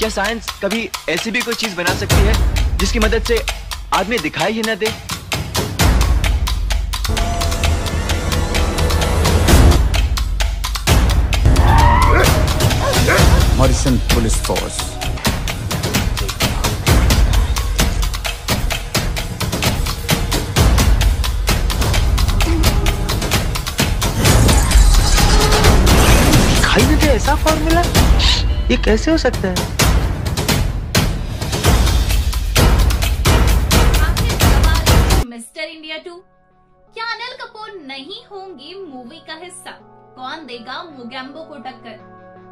क्या साइंस कभी ऐसी भी कोई चीज़ बना सकती है जिसकी मदद से आदमी दिखाई ही ना दे? Morrison Police Force. दिखाई न दे ऐसा फॉर्मूला ये कैसे हो सकता है? नहीं होंगे मूवी का हिस्सा। कौन देगा मोगैम्बो को टक्कर?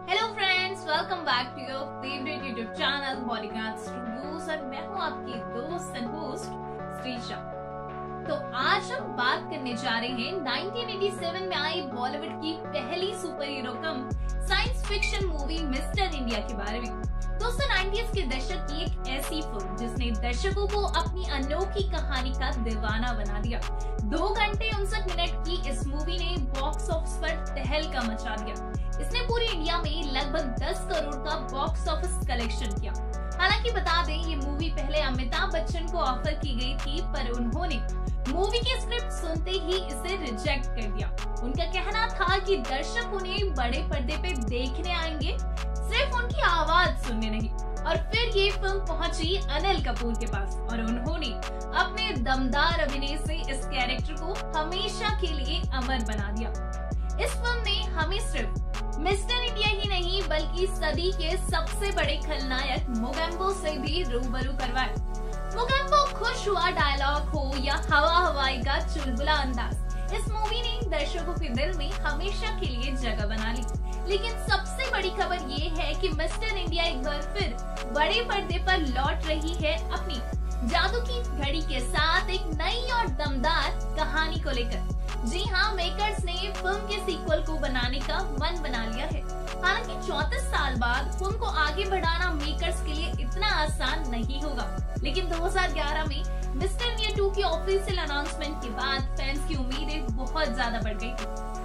Hello friends welcome back to your favourite YouTube channel studios और मैं हूँ आपकी दोस्त एंड होस्ट श्रीशा तो आज हम बात करने जा रहे हैं 1987 में आई बॉलीवुड की पहली super hero cum science fiction movie Mr India के बारे में। दोस्तों 90s के दशक की एक ऐसी फ़िल्म जिसने दर्शकों को अपनी अनोखी कहानी का दीवाना बना दिया। दो घंटे उनसठ मिनट की इस मूवी ने बॉक्स ऑफ़िस पर तहलका मचा दिया। इसने पूरी इंडिया में लगभग 10 करोड़ का बॉक्स ऑफ़िस कलेक्शन किया। हालाँकि बता दें, ये मूवी पहले अमिताभ बच्चन को ऑफ़र की गई थी, पर उन्होंने मूवी की स्क्रिप्ट सुनते ही इसे रिजेक्ट कर दिया। उनका कहना था कि दर्शक उन्हें बड़े पर्दे पे देखने आएँगे। सिर्फ़ उनकी आवाज़ सुनने नहीं। और फिर ये फ़िल्म पहुँची अनिल कपूर के पास। और उन्होंने अपने दमदार अभिनय से इस कैरेक्टर को हमेशा के लिए अमर बना दिया। इस फ़िल्म ने हमें सिर्फ़ मिस्टर इंडिया ही नहीं, बल्कि सदी के सबसे बड़े खलनायक मोगैम्बो से भी रूबरू करवाया मोगैम्बो खुश हुआ डायलॉग हो या हवा हवाई का चुलबुला अंदाज। इस मूवी ने दर्शकों के दिल में हमेशा के लिए जगह बना ली। लेकिन सबसे खबर ये है कि मिस्टर इंडिया एक बार फिर बड़े पर्दे पर लौट रही है अपनी जादू की घड़ी के साथ एक नई और दमदार कहानी को लेकर। जी हाँ मेकर्स ने फ़िल्म के सीक्वल को बनाने का मन बना लिया है। हालाँकि चौतीस साल बाद फ़िल्म को आगे बढ़ाना मेकर्स के लिए इतना आसान नहीं होगा। लेकिन 2011 में मिस्टर इंडिया 2 की ऑफिशियल अनाउंसमेंट के बाद फैंस की उम्मीदें बहुत ज़्यादा बढ़ गई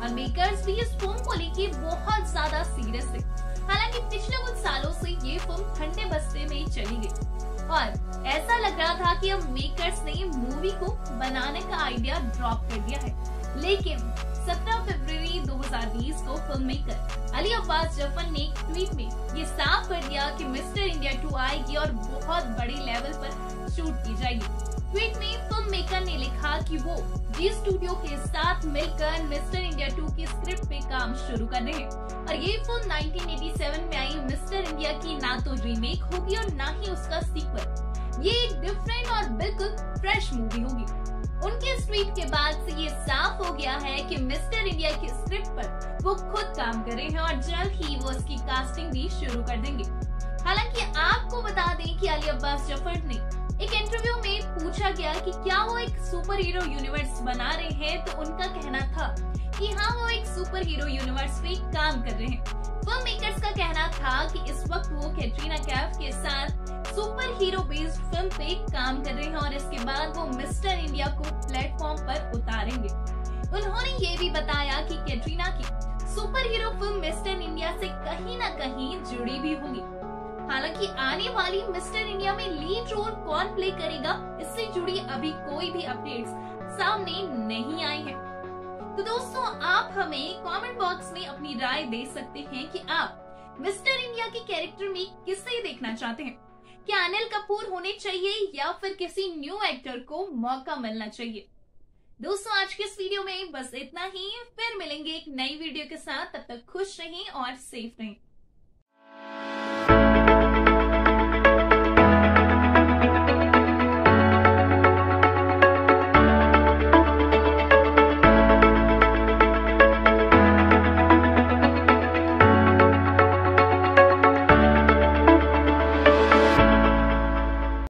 और मेकर्स भी इस फ़िल्म को लेके बहुत ज़्यादा सीरियस थे। हालाँकि पिछले कुछ सालों से ये फ़िल्म ठंडे बस्ते में ही चली गई। और ऐसा लग रहा था कि अब मेकर्स ने मूवी को बनाने का आइडिया ड्रॉप कर दिया है। लेकिन 17 फरवरी 2020 को फ़िल्म मेकर अली अब्बास ज़फ़र ने एक ट्वीट में ये साफ़ कर दिया कि मिस्टर इंडिया 2 आएगी और बहुत बड़ी लेवल पर शूट की जाएगी। ट्वीट में फ़िल्म ने लिखा कि वो जी स्टूडियो के साथ मिलकर मिस्टर इंडिया 2 की स्क्रिप्ट पे काम शुरू कर रहे हैं। और ये फ़िल्म 1987 में आई मिस्टर इंडिया की ना तो रीमेक होगी और ना ही उसका सीक्वल ये एक डिफरेंट और बिल्कुल फ्रेश मूवी होगी। उनके इस ट्वीट के बाद से ये साफ़ हो गया है कि मिस्टर इंडिया की स्क्रिप्ट पर वो खुद काम कर रहे हैं और जल्द ही वो उसकी कास्टिंग भी शुरू कर देंगे। हालाँकि आपको बता दें कि अली अब्बास ज़फ़र ने एक इंटरव्यू में पूछा गया कि क्या वो एक सुपर हीरो यूनिवर्स बना रहे हैं तो उनका कहना था कि हाँ वो एक सुपर हीरो यूनिवर्स पे काम कर रहे हैं। फ़िल्म मेकर्स का कहना था कि इस वक्त वो कैटरीना कैफ के साथ सुपर हीरो बेस्ड फ़िल्म पे काम कर रहे हैं और इसके बाद वो मिस्टर इंडिया को प्लेटफॉर्म पर उतारेंगे। उन्होंने ये भी बताया कि कैटरीना की super hero film Mr India से कहीं न कहीं जुड़ी भी होगी। हालाँकि आने वाली मिस्टर इंडिया में लीड रोल कौन प्ले करेगा, इससे जुड़ी अभी कोई भी अपडेट्स सामने नहीं आई है। तो दोस्तों, आप हमें कमेंट बॉक्स में अपनी राय दे सकते हैं कि आप मिस्टर इंडिया के कैरेक्टर में किसे देखना चाहते हैं? क्या अनिल कपूर होने चाहिए या फिर किसी न्यू एक्टर को मौका मिलना चाहिए? दोस्तों, आज के इस वीडियो में बस इतना ही। फिर मिलेंगे एक नई वीडियो के साथ। तब तक खुश रहें और सेफ़ रहें।